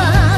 Bye.